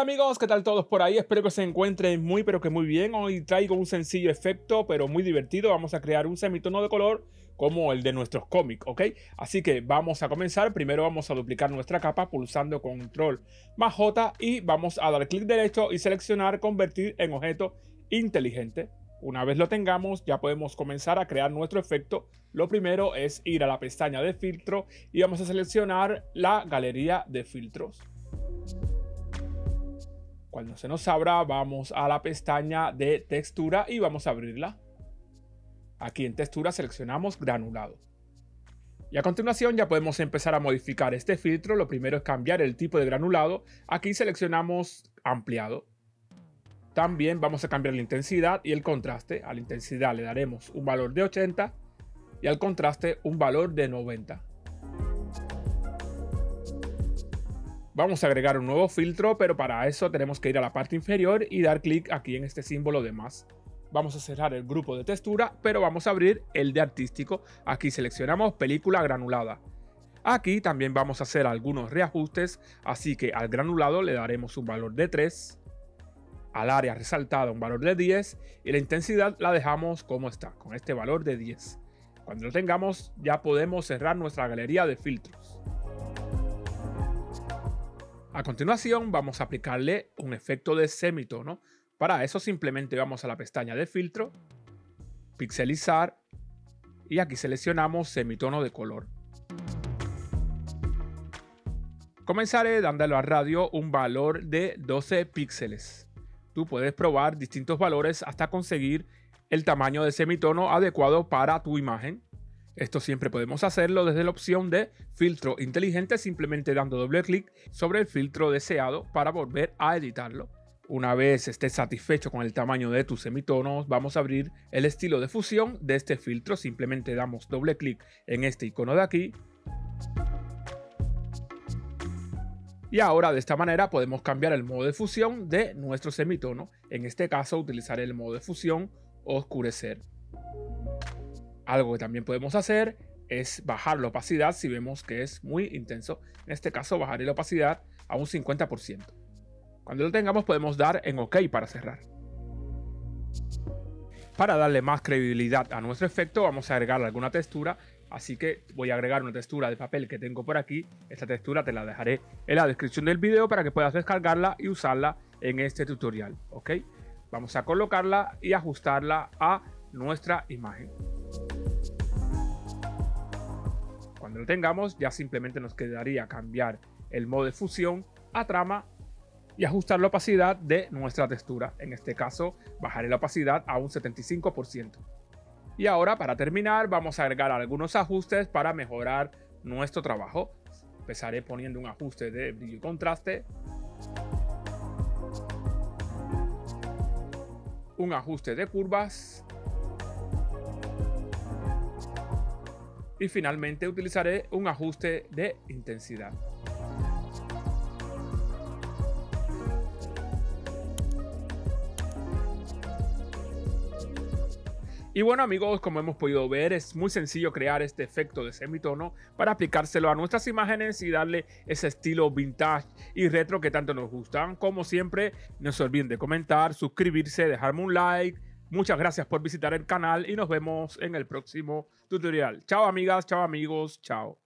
Hola amigos, ¿qué tal todos por ahí? Espero que se encuentren muy pero que muy bien. Hoy traigo un sencillo efecto pero muy divertido. Vamos a crear un semitono de color como el de nuestros cómics, ¿ok? Así que vamos a comenzar. Primero vamos a duplicar nuestra capa pulsando control más J y vamos a dar clic derecho y seleccionar convertir en objeto inteligente. Una vez lo tengamos, ya podemos comenzar a crear nuestro efecto. Lo primero es ir a la pestaña de filtro y vamos a seleccionar la galería de filtros. Cuando se nos abra, vamos a la pestaña de textura y vamos a abrirla. Aquí en textura seleccionamos granulado. Y a continuación ya podemos empezar a modificar este filtro. Lo primero es cambiar el tipo de granulado. Aquí seleccionamos ampliado. También vamos a cambiar la intensidad y el contraste. A la intensidad le daremos un valor de 80 y al contraste un valor de 90. Vamos a agregar un nuevo filtro, pero para eso tenemos que ir a la parte inferior y dar clic aquí en este símbolo de más. Vamos a cerrar el grupo de textura, pero vamos a abrir el de artístico. Aquí seleccionamos película granulada. Aquí también vamos a hacer algunos reajustes, así que al granulado le daremos un valor de 3, al área resaltada un valor de 10 y la intensidad la dejamos como está, con este valor de 10. Cuando lo tengamos ya podemos cerrar nuestra galería de filtros. A continuación vamos a aplicarle un efecto de semitono. Para eso simplemente vamos a la pestaña de filtro, pixelizar y aquí seleccionamos semitono de color. Comenzaré dándole a radio un valor de 12 píxeles. Tú puedes probar distintos valores hasta conseguir el tamaño de semitono adecuado para tu imagen. Esto siempre podemos hacerlo desde la opción de filtro inteligente simplemente dando doble clic sobre el filtro deseado para volver a editarlo. Una vez estés satisfecho con el tamaño de tus semitonos, vamos a abrir el estilo de fusión de este filtro. Simplemente damos doble clic en este icono de aquí. Y ahora de esta manera podemos cambiar el modo de fusión de nuestro semitono. En este caso utilizaré el modo de fusión oscurecer. Algo que también podemos hacer es bajar la opacidad si vemos que es muy intenso. En este caso bajaré la opacidad a un 50%. Cuando lo tengamos podemos dar en OK para cerrar. Para darle más credibilidad a nuestro efecto vamos a agregar alguna textura. Así que voy a agregar una textura de papel que tengo por aquí. Esta textura te la dejaré en la descripción del video para que puedas descargarla y usarla en este tutorial. ¿ok? Vamos a colocarla y ajustarla a nuestra imagen. Cuando lo tengamos, ya simplemente nos quedaría cambiar el modo de fusión a trama y ajustar la opacidad de nuestra textura. En este caso, bajaré la opacidad a un 75%. Y ahora, para terminar, vamos a agregar algunos ajustes para mejorar nuestro trabajo. Empezaré poniendo un ajuste de brillo y contraste. Un ajuste de curvas y finalmente utilizaré un ajuste de intensidad. Y bueno amigos, como hemos podido ver, es muy sencillo crear este efecto de semitono para aplicárselo a nuestras imágenes y darle ese estilo vintage y retro que tanto nos gustan. Como siempre, no se olviden de comentar, suscribirse, dejarme un like, Muchas gracias por visitar el canal y nos vemos en el próximo tutorial. Chao amigas, chao amigos, chao.